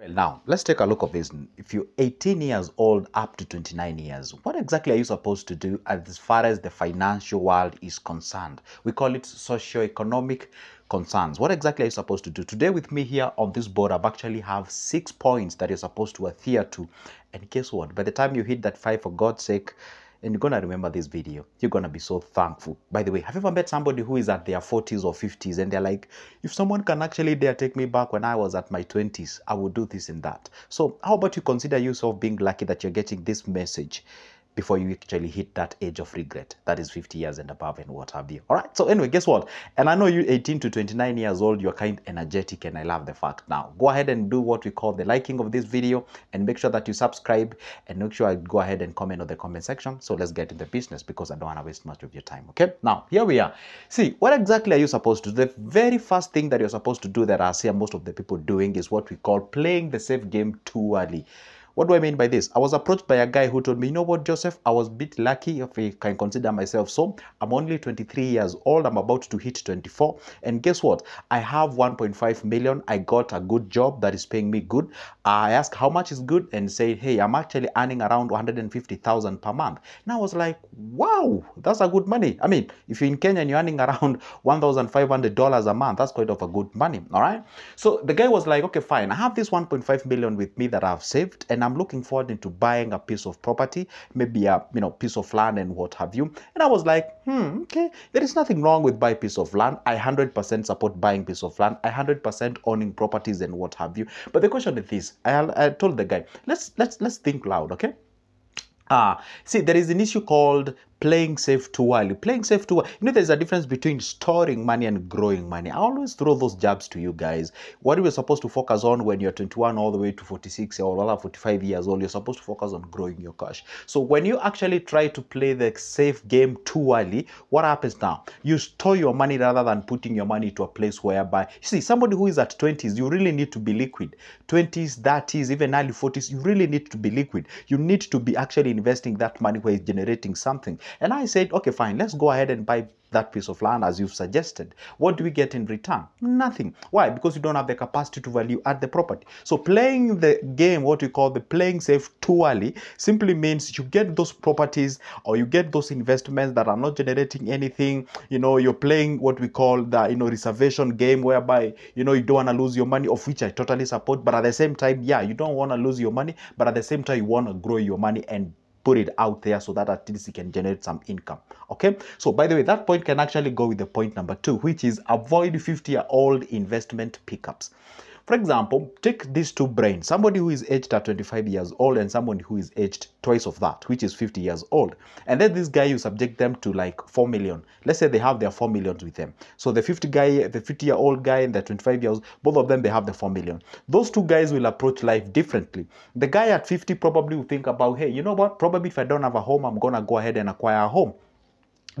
Well, now let's take a look at this. If you're 18 years old up to 29 years, what exactly are you supposed to do as far as the financial world is concerned? We call it socio-economic concerns. What exactly are you supposed to do? Today with me here on this board, I've actually have six points that you're supposed to adhere to. And guess what? By the time you hit that five, for God's sake, and you're gonna remember this video. You're gonna be so thankful. By the way, have you ever met somebody who is at their 40s or 50s and they're like, if someone can actually dare take me back when I was at my 20s, I would do this and that. So how about you consider yourself being lucky that you're getting this message before you actually hit that age of regret. That is 50 years and above and what have you. All right so anyway guess what? And i know you 18 to 29 years old you're kind energetic and i love the fact. Now go ahead and do what we call the liking of this video and make sure that you subscribe and make sure i go ahead and comment on the comment section. So let's get in the business because i don't want to waste much of your time okay? Now here we are. See what exactly are you supposed to do? The very first thing that you're supposed to do that i see most of the people doing is what we call playing the safe game too early what do I mean by this? I was approached by a guy who told me, you know what, Joseph, I was a bit lucky if I can consider myself so. I'm only 23 years old. I'm about to hit 24. And guess what? I have 1.5 million. I got a good job that is paying me good. I asked how much is good and said, hey, I'm actually earning around 150,000 per month. And I was like, wow, that's a good money. I mean, if you're in Kenya and you're earning around $1,500 a month, that's quite of a good money. All right. So the guy was like, okay, fine. I have this 1.5 million with me that I've saved and I'm looking forward into buying a piece of property, maybe a you know piece of land and what have you. And I was like, hmm, okay, there is nothing wrong with buy piece of land. I 100% support buying piece of land. I 100% owning properties and what have you. But the question is this: I, I told the guy, let's let's let's think loud, okay? Ah, see, there is an issue called playing safe too early. Playing safe too early. You know, there's a difference between storing money and growing money. I always throw those jabs to you guys. What are we're supposed to focus on when you're 21 all the way to 46 or 45 years old, you're supposed to focus on growing your cash. So when you actually try to play the safe game too early, what happens now? You store your money rather than putting your money to a place whereby, you see, somebody who is at 20s, you really need to be liquid. 20s, 30s, even early 40s, you really need to be liquid. You need to be actually investing that money where it's generating something. And I said, okay, fine, let's go ahead and buy that piece of land as you've suggested. What do we get in return? Nothing. Why? Because you don't have the capacity to value add the property. So playing the game, what we call the playing safe too early, simply means you get those properties or you get those investments that are not generating anything. You know, you're playing what we call the you know reservation game whereby you know you don't want to lose your money, of which I totally support. But at the same time, yeah, you don't want to lose your money, but at the same time, you want to grow your money and put it out there so that at least it can generate some income okay? So by the way that point can actually go with the point number two which is avoid 50 year old investment pickups for example, take these two brains, somebody who is aged at 25 years old and someone who is aged twice of that, which is 50 years old. And then this guy, you subject them to like 4 million. Let's say they have their 4 millions with them. So the 50 guy, the 50 year old guy and the 25 years, both of them, they have the 4 million. Those two guys will approach life differently. The guy at 50 probably will think about, hey, you know what? Probably if I don't have a home, I'm going to go ahead and acquire a home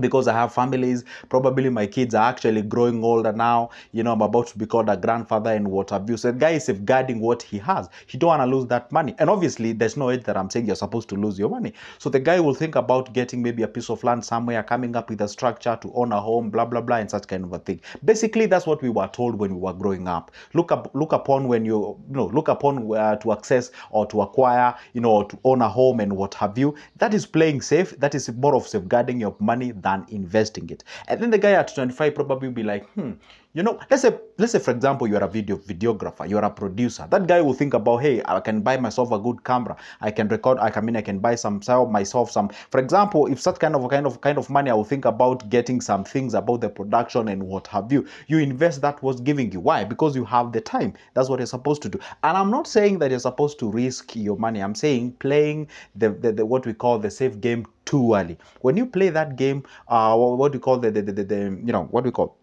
because I have families, probably my kids are actually growing older now. You know, I'm about to be called a grandfather and what have you. So the guy is safeguarding what he has. He don't want to lose that money. And obviously, there's no age that I'm saying you're supposed to lose your money. So the guy will think about getting maybe a piece of land somewhere, coming up with a structure to own a home, blah blah blah, and such kind of a thing. Basically, that's what we were told when we were growing up. Look up, look upon when you, you know, look upon uh, to access or to acquire, you know, to own a home and what have you. That is playing safe. That is more of safeguarding your money than investing it. And then the guy at 25 probably will be like, hmm, you know, let's say, let's say for example, you're a video videographer, you're a producer. That guy will think about, hey, I can buy myself a good camera. I can record, I can I mean I can buy some sell myself some. For example, if such kind of kind of kind of money, I will think about getting some things about the production and what have you. You invest that was giving you. Why? Because you have the time. That's what you're supposed to do. And I'm not saying that you're supposed to risk your money. I'm saying playing the, the, the what we call the safe game too early. When you play that game, uh, what do you call the, the, the, the, you know, what do we call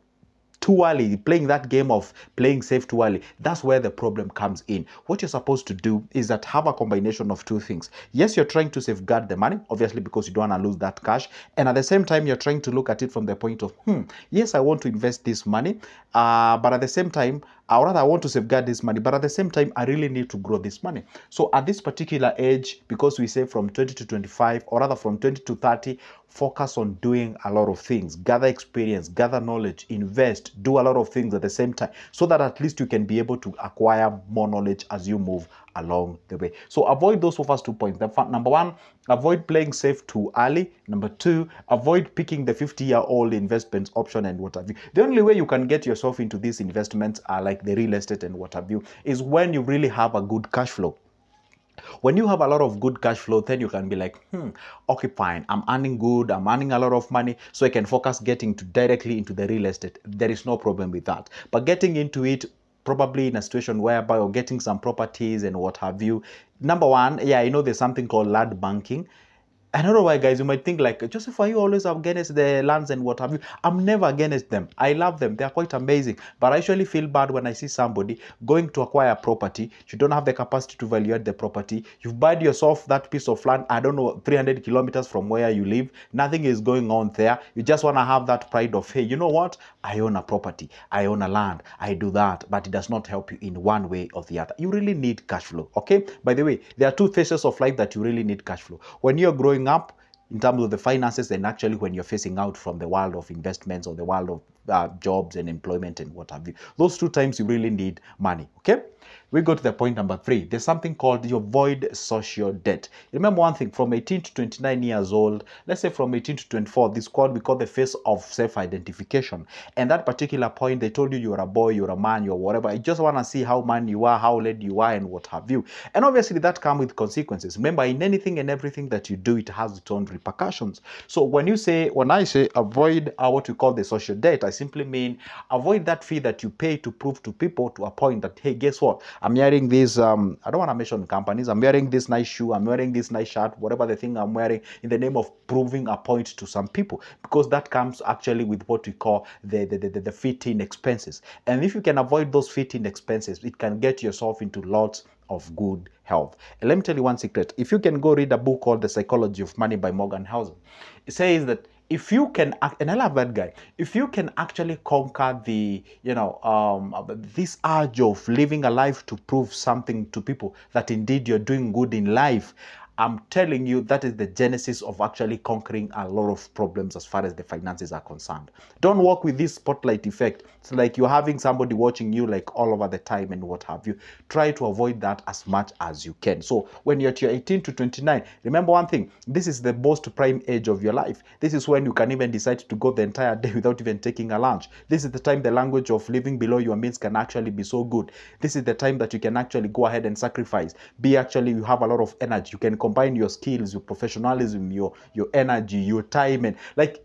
too early, playing that game of playing safe too early, that's where the problem comes in. What you're supposed to do is that have a combination of two things. Yes, you're trying to safeguard the money, obviously because you don't want to lose that cash. And at the same time, you're trying to look at it from the point of, hmm, yes, I want to invest this money, uh, but at the same time, or rather I want to safeguard this money, but at the same time, I really need to grow this money. So at this particular age, because we say from 20 to 25, or rather from 20 to 30, focus on doing a lot of things, gather experience, gather knowledge, invest, do a lot of things at the same time, so that at least you can be able to acquire more knowledge as you move along the way. So avoid those first two points. Number one, avoid playing safe too early. Number two, avoid picking the 50-year-old investment option and what have you. The only way you can get yourself into these investments are like the real estate and what have you is when you really have a good cash flow. When you have a lot of good cash flow, then you can be like, hmm, okay, fine. I'm earning good. I'm earning a lot of money. So I can focus getting to directly into the real estate. There is no problem with that. But getting into it probably in a situation whereby you're getting some properties and what have you. Number one, yeah, you know there's something called land banking. I don't know why, guys, you might think like, Joseph, are you always against the lands and what have you? I'm never against them. I love them. They're quite amazing. But I actually feel bad when I see somebody going to acquire a property. You don't have the capacity to evaluate the property. You've bought yourself that piece of land, I don't know, 300 kilometers from where you live. Nothing is going on there. You just want to have that pride of, hey, you know what? I own a property. I own a land. I do that. But it does not help you in one way or the other. You really need cash flow. Okay? By the way, there are two phases of life that you really need cash flow. When you're growing up in terms of the finances and actually when you're facing out from the world of investments or the world of uh, jobs and employment and what have you. Those two times you really need money, okay? we go to the point number three. There's something called you avoid social debt. Remember one thing, from 18 to 29 years old, let's say from 18 to 24, this called we call the phase of self-identification. And that particular point, they told you you're a boy, you're a man, you're whatever. I just want to see how man you are, how led you are, and what have you. And obviously that comes with consequences. Remember, in anything and everything that you do, it has its own repercussions. So when you say, when I say avoid uh, what we call the social debt, I simply mean avoid that fee that you pay to prove to people to a point that, hey, guess what? I'm wearing this, um, I don't want to mention companies, I'm wearing this nice shoe, I'm wearing this nice shirt, whatever the thing I'm wearing, in the name of proving a point to some people, because that comes actually with what we call the, the, the, the fitting expenses. And if you can avoid those fitting expenses, it can get yourself into lots of good health. And let me tell you one secret. If you can go read a book called The Psychology of Money by Morgan Housel, it says that if you can and i love that guy if you can actually conquer the you know um, this urge of living a life to prove something to people that indeed you're doing good in life I'm telling you, that is the genesis of actually conquering a lot of problems as far as the finances are concerned. Don't work with this spotlight effect. It's like you're having somebody watching you like all over the time and what have you. Try to avoid that as much as you can. So when you're at your 18 to 29, remember one thing, this is the most prime age of your life. This is when you can even decide to go the entire day without even taking a lunch. This is the time the language of living below your means can actually be so good. This is the time that you can actually go ahead and sacrifice. Be actually, you have a lot of energy. You can combine your skills, your professionalism, your your energy, your time, and like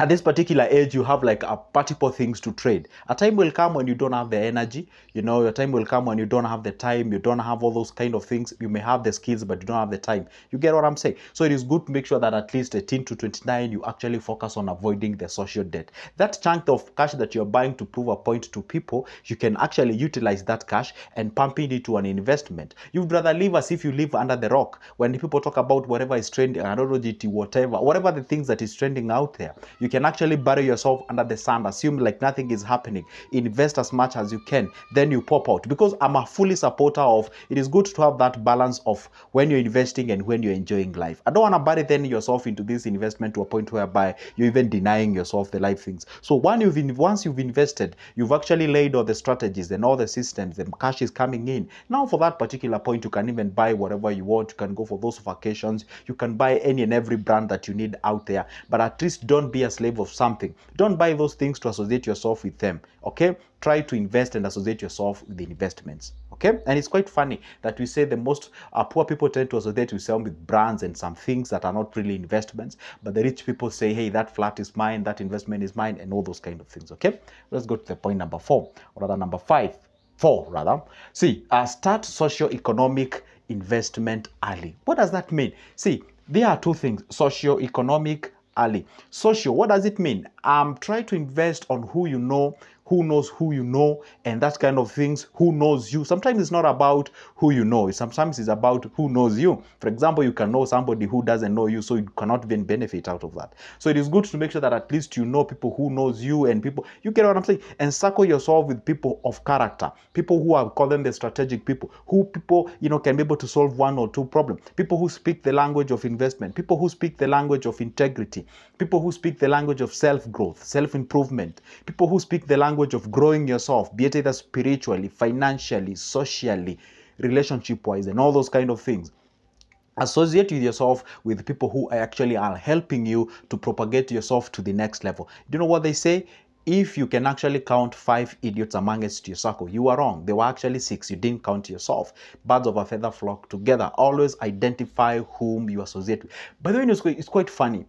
at this particular age you have like a multiple things to trade. A time will come when you don't have the energy you know your time will come when you don't have the time you don't have all those kind of things. You may have the skills but you don't have the time. You get what i'm saying? So it is good to make sure that at least 18 to 29 you actually focus on avoiding the social debt. That chunk of cash that you're buying to prove a point to people you can actually utilize that cash and pump it into an investment. You'd rather live as if you live under the rock. When people talk about whatever is trending gt whatever whatever the things that is trending out there you you can actually bury yourself under the sand, assume like nothing is happening, invest as much as you can, then you pop out. Because I'm a fully supporter of it is good to have that balance of when you're investing and when you're enjoying life. I don't want to bury then yourself into this investment to a point whereby you're even denying yourself the life things. So when you've once you've invested, you've actually laid all the strategies and all the systems, the cash is coming in. Now for that particular point, you can even buy whatever you want. You can go for those vacations. You can buy any and every brand that you need out there. But at least don't be a slave of something. Don't buy those things to associate yourself with them. Okay? Try to invest and associate yourself with the investments. Okay? And it's quite funny that we say the most uh, poor people tend to associate themselves with brands and some things that are not really investments. But the rich people say, hey, that flat is mine, that investment is mine, and all those kind of things. Okay? Let's go to the point number four, or rather number five. Four, rather. See, uh, start socio-economic investment early. What does that mean? See, there are two things, socio-economic early. Social, what does it mean? Um, try to invest on who you know who knows who you know, and that kind of things, who knows you. Sometimes it's not about who you know, sometimes it's about who knows you. For example, you can know somebody who doesn't know you, so you cannot even benefit out of that. So it is good to make sure that at least you know people who knows you and people, you get what I'm saying? And circle yourself with people of character, people who are call them the strategic people, who people, you know, can be able to solve one or two problems, people who speak the language of investment, people who speak the language of integrity, people who speak the language of self-growth, self-improvement, people who speak the language of growing yourself, be it either spiritually, financially, socially, relationship-wise, and all those kind of things associate with yourself with people who actually are helping you to propagate yourself to the next level do you know what they say if you can actually count five idiots amongst your circle, you are wrong. There were actually six. You didn't count yourself. Birds of a feather flock together. Always identify whom you associate with. By the way, it's quite funny.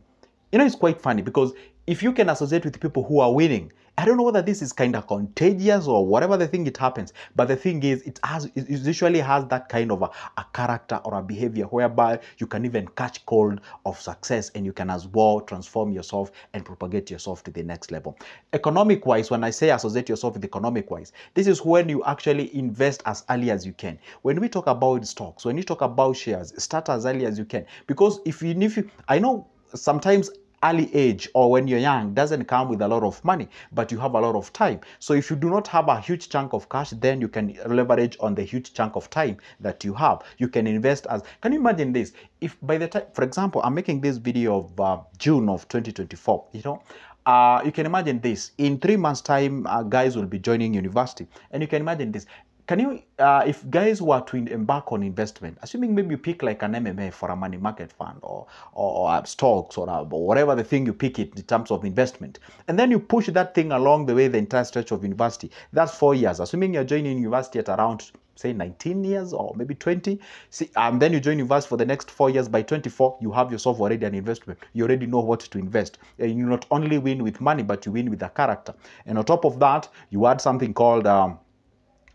You know, it's quite funny because if you can associate with people who are winning, I don't know whether this is kind of contagious or whatever the thing it happens, but the thing is, it has it usually has that kind of a, a character or a behavior whereby you can even catch cold of success and you can as well transform yourself and propagate yourself to the next level. Economic wise, when I say associate yourself with economic wise, this is when you actually invest as early as you can. When we talk about stocks, when you talk about shares, start as early as you can because if you if you, I know sometimes early age or when you're young doesn't come with a lot of money but you have a lot of time. So if you do not have a huge chunk of cash then you can leverage on the huge chunk of time that you have. You can invest as can you imagine this? If by the time for example i'm making this video of uh, june of 2024 you know uh, you can imagine this. In three months time uh, guys will be joining university. And you can imagine this can you, uh, if guys were to embark on investment, assuming maybe you pick like an MMA for a money market fund or, or, or stocks or, or, whatever the thing you pick it in terms of investment, and then you push that thing along the way the entire stretch of university, that's four years. Assuming you're joining university at around say 19 years or maybe 20 see and then you join university for the next four years by 24 you have yourself already an investment. You already know what to invest. And you not only win with money but you win with a character. And on top of that you add something called um,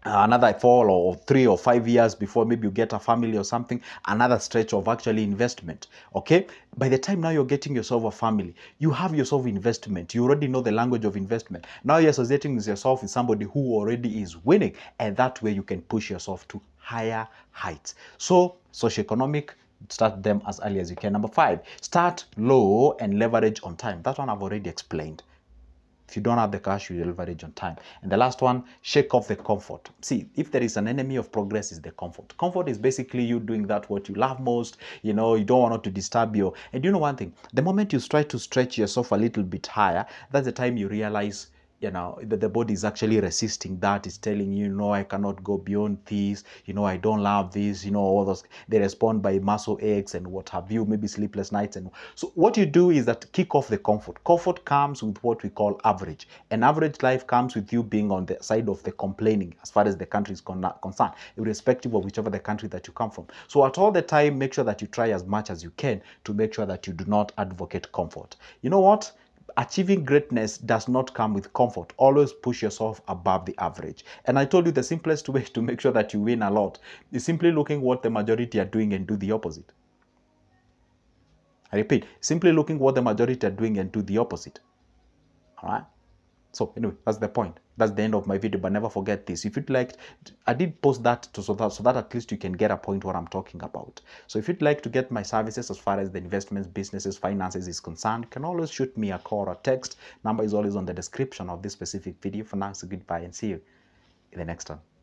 Uh, another four or three or five years before maybe you get a family or something another stretch of actually investment okay? By the time now you're getting yourself a family you have yourself investment. You already know the language of investment. Now you're associating yourself with somebody who already is winning and that way you can push yourself to higher heights. So socioeconomic start them as early as you can. Number five start low and leverage on time. That one i've already explained you don't have the cash, you leverage on time. And the last one, shake off the comfort. See, if there is an enemy of progress, is the comfort. Comfort is basically you doing that what you love most. You know, you don't want to disturb you. And you know one thing, the moment you try to stretch yourself a little bit higher, that's the time you realize you know the, the body is actually resisting that. It's telling you, no i cannot go beyond this. You know i don't love this. You know all those they respond by muscle aches and what have you maybe sleepless nights and so what you do is that kick off the comfort. Comfort comes with what we call average. An average life comes with you being on the side of the complaining as far as the country is con concerned irrespective of whichever the country that you come from. So at all the time make sure that you try as much as you can to make sure that you do not advocate comfort. You know what achieving greatness does not come with comfort. Always push yourself above the average. And I told you the simplest way to make sure that you win a lot is simply looking what the majority are doing and do the opposite. I repeat, simply looking what the majority are doing and do the opposite. All right. So anyway, that's the point. That's the end of my video, but never forget this. If you'd like, I did post that to, so that so that at least you can get a point what I'm talking about. So if you'd like to get my services as far as the investments, businesses, finances is concerned, you can always shoot me a call or text. Number is always on the description of this specific video. For now, so goodbye and see you in the next one.